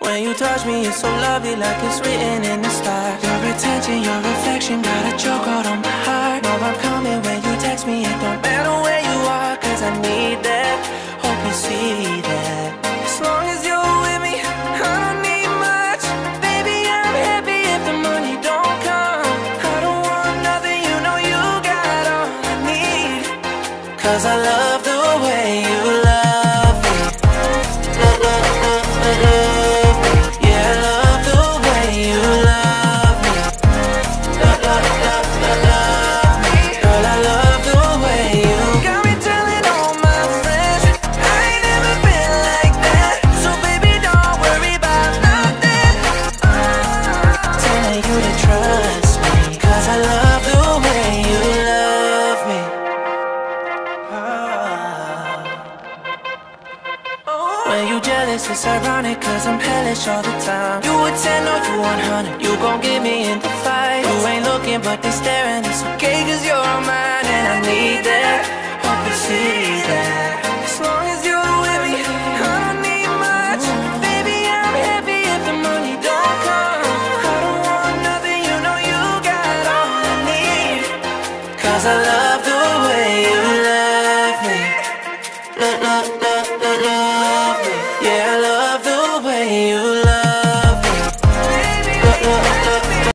When you touch me, it's so lovely, like it's written in the stars. Your attention, your affection, got a chokehold on my heart. Know I'm coming when you text me, it don't matter where you are, cause I need that. Hope you see that. As long as you're with me, I don't need much. Baby, I'm happy if the money don't come. I don't want nothing, you know you got all I need. Cause I love When you jealous, it's ironic Cause I'm hellish all the time. You a 10 or you 100 You gon' get me in the fight. You ain't looking but they staring. It's okay cause you're all mine And I need that. Hope you see that. As long as you're with me I don't need much. Baby, I'm happy if the money don't come. I don't want nothing You know you got all I I love